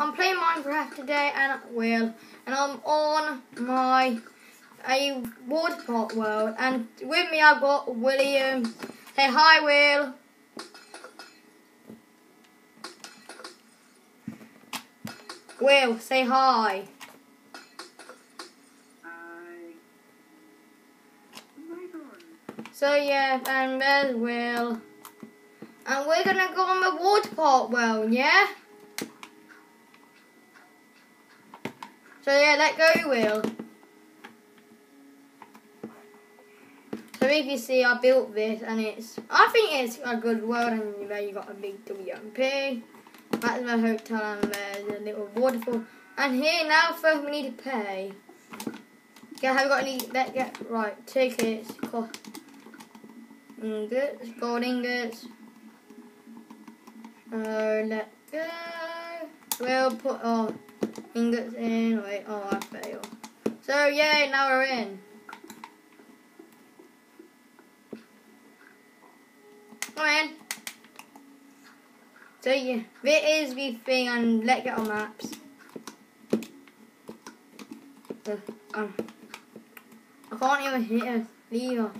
I'm playing Minecraft today and Will, and I'm on my a water park world, and with me I've got William. Say hi, Will. Will, say hi. Hi. So yeah, and there's Will. And we're gonna go on the water park world, yeah? So yeah, let go, Will. So if you see, I built this, and it's, I think it's a good world, and there you got a big WMP. That's my hotel, and there's a little waterfall. And here, now first we need to pay. Yeah, have you got any, let get, right, tickets, cost, ingots, gold ingots. Uh, let go. We'll put, oh, ingots in. Wait, oh, I failed. So, yay, now we're in. Come in. So, yeah, this is the thing, and let's get on maps. Uh, um, I can't even hit a lever.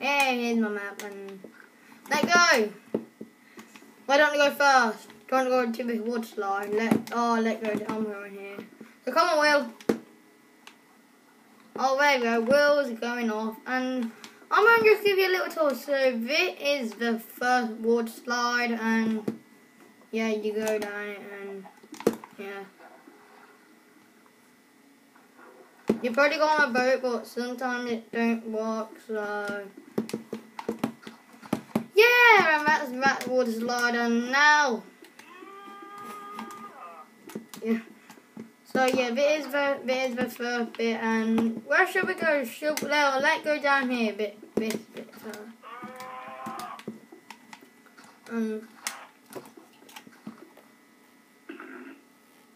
Yeah, here's my map, and let go. Why don't we go first? Don't go into this water slide. Let oh let go. I'm going here. So come on, Will. Oh, there we go. Will's going off, and I'm going to just give you a little tour. So this is the first water slide, and yeah, you go down it, and yeah. You probably go on a boat, but sometimes it don't work. So yeah, and that's that water slide, and now. So yeah, this is the is the first bit, and where should we go? Should let let go down here, bit this bit first. Um.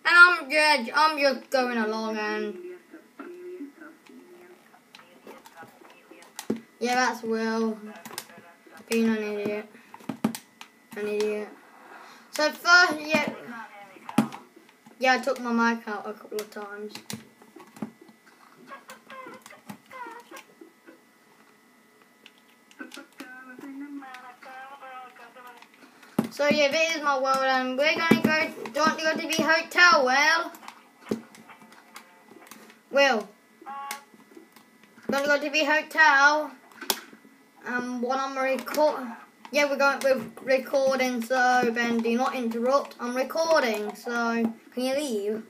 And I'm good. I'm just going along, and yeah, that's Will being an idiot. An idiot. So first, yeah. Yeah, I took my mic out a couple of times. So yeah, this is my world and we're gonna go, do you to go to the hotel, Will? Will? Gonna go to the hotel? Um, what I'm record, yeah, we're going, we're recording, so Ben, do not interrupt, I'm recording, so, can you leave?